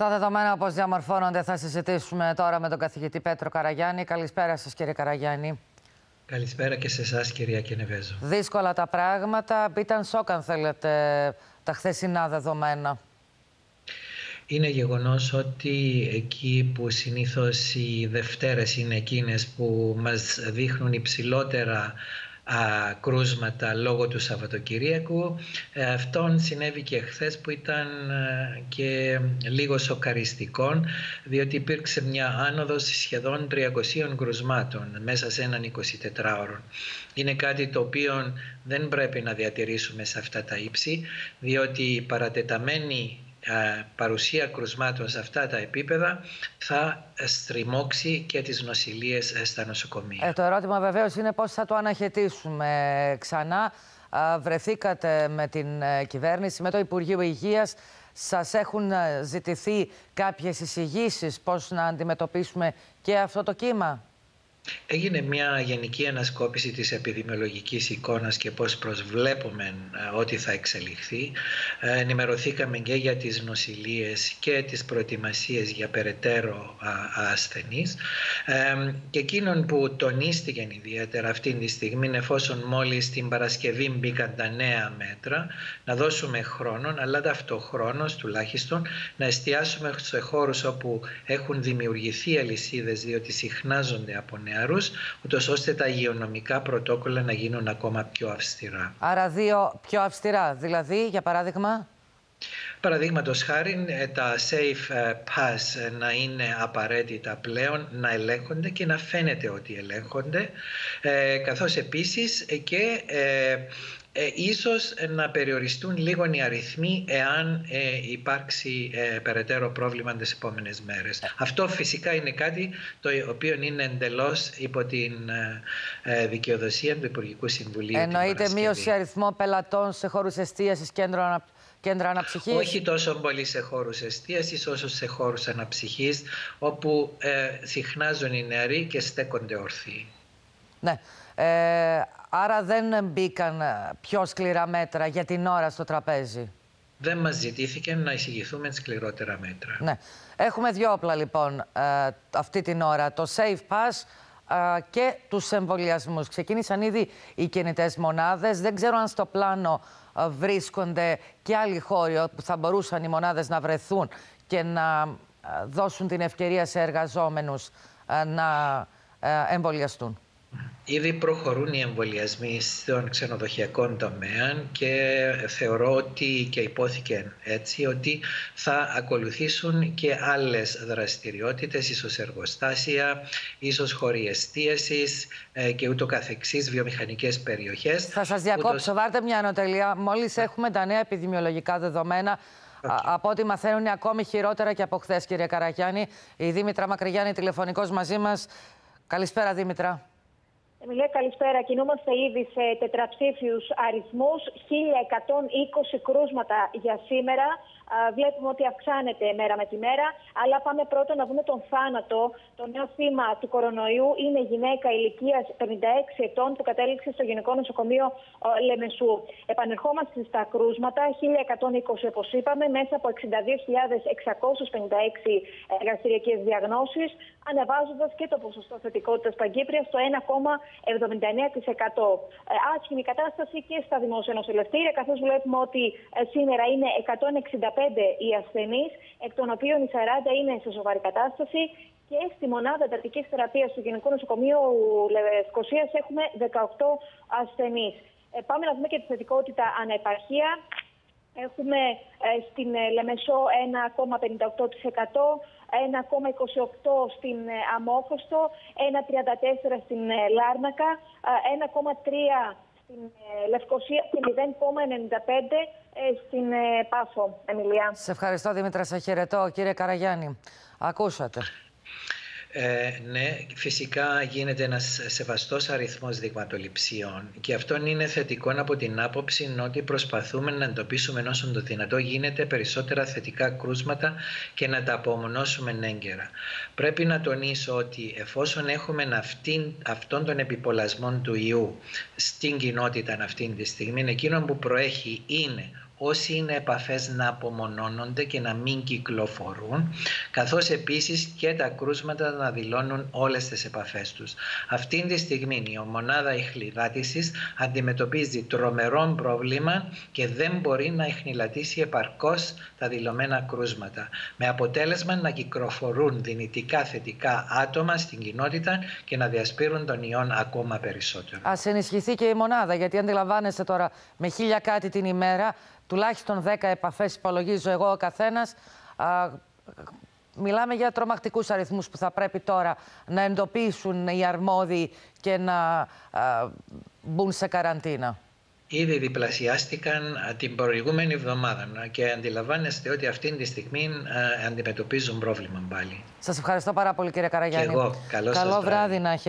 Τα δεδομένα όπως διαμορφώνονται θα συζητήσουμε τώρα με τον καθηγητή Πέτρο Καραγιάννη. Καλησπέρα σας κύριε Καραγιάννη. Καλησπέρα και σε εσάς, κυρία Κενεβέζο. Δύσκολα τα πράγματα. Ήταν σοκ, αν θέλετε, τα χθεσινά δεδομένα. Είναι γεγονός ότι εκεί που συνήθως οι Δευτέρες είναι εκείνες που μας δείχνουν υψηλότερα α, κρούσματα λόγω του Σαββατοκυριακού. Ε, αυτόν συνέβη και χθες που ήταν ε, και λίγο σοκαριστικό διότι υπήρξε μια άνοδος σχεδόν 300 κρουσμάτων μέσα σε έναν 24ωρο. Είναι κάτι το οποίο δεν πρέπει να διατηρήσουμε σε αυτά τα ύψη διότι η παρατεταμένη παρουσία κρουσμάτων σε αυτά τα επίπεδα θα στριμώξει και τις νοσηλίες στα νοσοκομεία. Ε, το ερώτημα βεβαίως είναι πώς θα το αναχαιτήσουμε ξανά. βρεθήκατε με την ε, κυβέρνηση, με το Υπουργείο Υγείας. Σας έχουν ε, ζητηθεί κάποιες εισηγήσεις πώς να αντιμετωπίσουμε και αυτό το κύμα; Έγινε μια γενική ανασκόπηση της επιδημιολογικής εικόνας και πώς προσβλέπουμε ε, ότι θα εξελιχθεί. Ε, ενημερωθήκαμε και για τις νοσηλίες και τις προετοιμασίες για περαιτέρω ασθενείς. Ε, και εκείνον που τονίστηκε ιδιαίτερα αυτή τη στιγμή, εφόσον μόλις την Παρασκευή μπήκαν τα νέα μέτρα, να δώσουμε χρόνο, αλλά ταυτοχρόνως τουλάχιστον να εστιάσουμε σε χώρους όπου έχουν δημιουργηθεί αλυσίδες διότι συχνάζονται από νέα νεαρούς, ούτως ώστε τα υγειονομικά πρωτόκολλα να γίνουν ακόμα πιο αυστηρά. Άρα δύο πιο αυστηρά, δηλαδή, για παράδειγμα... Παραδείγματος χάρη, ε, τα safe ε, pass να είναι απαραίτητα πλέον να ελέγχονται και να φαίνεται ότι ελέγχονται, ε, καθώς επίσης και ε, ίσως να περιοριστούν λίγο οι αριθμοί εάν ε, υπάρξει ε, περαιτέρω πρόβλημα τις επόμενες μέρες. Αυτό φυσικά είναι κάτι το οποίο είναι εντελώς υπό την ε, δικαιοδοσία του Υπουργικού Συμβουλίου. Εννοείται μείωση αριθμό πελατών σε χώρους εστίασης, κέντρο ανα... κέντρα αναψυχής. Όχι τόσο πολύ σε χώρους εστίασης όσο σε χώρους αναψυχής όπου συχνάζουν οι νεαροί και στέκονται ορθοί. Ναι. Ε, άρα δεν μπήκαν πιο σκληρά μέτρα για την ώρα στο τραπέζι. Δεν μας ζητήθηκε να εισηγηθούμε σκληρότερα μέτρα. Ναι. Έχουμε δύο όπλα λοιπόν ε, αυτή την ώρα. Το Safe Pass ε, και τους εμβολιασμούς. Ξεκίνησαν ήδη οι κινητές μονάδες. Δεν ξέρω αν στο πλάνο ε, βρίσκονται και άλλοι χώροι που θα μπορούσαν οι μονάδες να βρεθούν και να δώσουν την ευκαιρία σε εργαζόμενους να εμβολιαστούν. Ήδη προχωρούν οι εμβολιασμοί στον ξενοδοχειακό τομέα και θεωρώ ότι και υπόθηκε έτσι ότι θα ακολουθήσουν και άλλες δραστηριότητες, ίσως εργοστάσια, ίσως χώροι εστίασης ε, και ούτω καθεξής βιομηχανικές περιοχές. Θα σας διακόψω, βάρτε μια ανωτελεία. Μόλις έχουμε τα νέα επιδημιολογικά δεδομένα, από ό,τι μαθαίνουν ακόμη χειρότερα και από χθες, κύριε Καραγιάννη. Η Δήμητρα Μακρυγιάννη τηλεφωνικός μαζί μας. Καλησπέρα, Δήμητρα. Εμιλία, καλησπέρα. Κινούμαστε ήδη σε τετραψήφιους αριθμούς. 1120 κρούσματα για σήμερα βλέπουμε ότι αυξάνεται μέρα με τη μέρα. Αλλά πάμε πρώτα να δούμε τον θάνατο. Το νέο θύμα του κορονοϊού είναι γυναίκα ηλικίας 56 ετών που κατέληξε στο Γενικό Νοσοκομείο Λεμεσού. Επανερχόμαστε στα κρούσματα, 1120 όπως είπαμε, μέσα από 62.656 εργαστηριακές διαγνώσεις, ανεβάζοντας και το ποσοστό θετικότητας παγκύπριας στο 1,79%. Ε, άσχημη κατάσταση και στα δημόσια νοσηλευτήρια, καθώς βλέπουμε ότι ε, σήμερα είναι 165 οι ασθενείς, εκ των οποίων οι 40 είναι σε σοβαρή κατάσταση. Και στη μονάδα εντατικής θεραπείας του Γενικού Νοσοκομείου Λευκοσίας έχουμε 18 ασθενείς. Ε, πάμε να δούμε και τη θετικότητα αναεπαρχία. Έχουμε ε, στην ε, Λεμεσό 1,58%, 1,28% στην ε, Αμόχωστο, 1,34% στην ε, Λάρνακα, 1,3% στην ε, Λευκοσία και 0,95 ε, στην ε, Πάσο, Εμιλία. Σε ευχαριστώ Δημήτρα, σε χαιρετώ. Κύριε Καραγιάννη, ακούσατε. Ε, ναι, φυσικά γίνεται ένας σεβαστός αριθμός δειγματοληψιών και αυτό είναι θετικό από την άποψη ότι προσπαθούμε να εντοπίσουμε όσο το δυνατό γίνεται περισσότερα θετικά κρούσματα και να τα απομονώσουμε έγκαιρα. Πρέπει να τονίσω ότι εφόσον έχουμε αυτήν, αυτόν τον επιπολασμό του ιού στην κοινότητα αυτή τη στιγμή, εκείνο που προέχει είναι όσοι είναι επαφές να απομονώνονται και να μην κυκλοφορούν, καθώς επίσης και τα κρούσματα να δηλώνουν όλες τις επαφές τους. Αυτή τη στιγμή η μονάδα ηχλιδάτησης αντιμετωπίζει τρομερό πρόβλημα και δεν μπορεί να ηχνηλατήσει επαρκώς τα δηλωμένα κρούσματα, με αποτέλεσμα να κυκλοφορούν δυνητικά θετικά άτομα στην κοινότητα και να διασπείρουν τον ιόν ακόμα περισσότερο. Ας ενισχυθεί και η μονάδα, γιατί αντιλαμβάνεστε τώρα με χίλια κάτι την ημέρα, τουλάχιστον 10 επαφές υπολογίζω εγώ ο καθένας, μιλάμε για τρομακτικούς αριθμούς που θα πρέπει τώρα να εντοπίσουν οι αρμόδιοι και να μπουν σε καραντίνα. Ήδη διπλασιάστηκαν την προηγούμενη εβδομάδα και αντιλαμβάνεστε ότι αυτή τη στιγμή αντιμετωπίζουν πρόβλημα πάλι. Σας ευχαριστώ πάρα πολύ κύριε Καραγιάννη. Και εγώ. Καλό, Καλό βράδυ να έχετε.